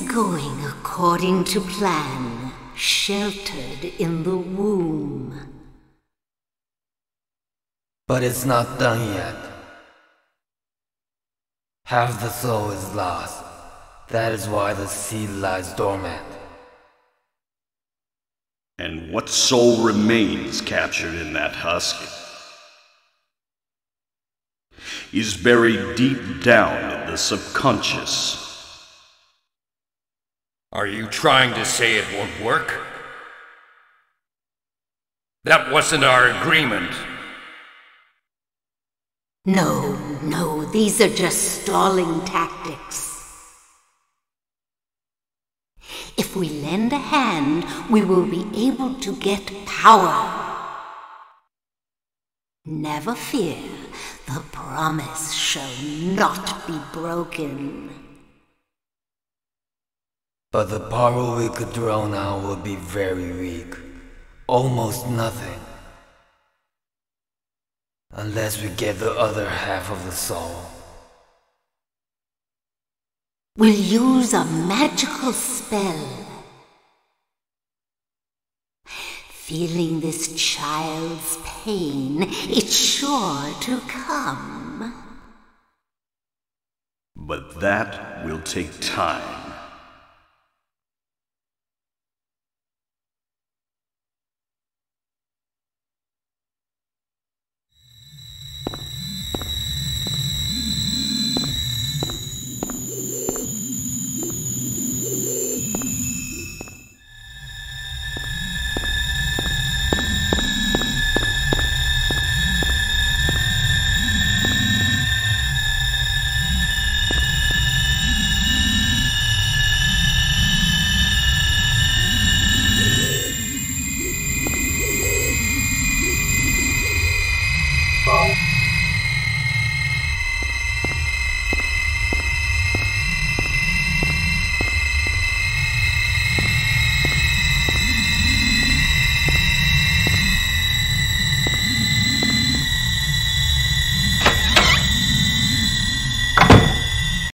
going according to plan, sheltered in the womb. But it's not done yet. Half the soul is lost. That is why the seed lies dormant. And what soul remains captured in that husk is buried deep down in the subconscious. Are you trying to say it won't work? That wasn't our agreement. No, no, these are just stalling tactics. If we lend a hand, we will be able to get power. Never fear, the promise shall not be broken. But the power we could draw now will be very weak. Almost nothing. Unless we get the other half of the soul. We'll use a magical spell. Feeling this child's pain, it's sure to come. But that will take time.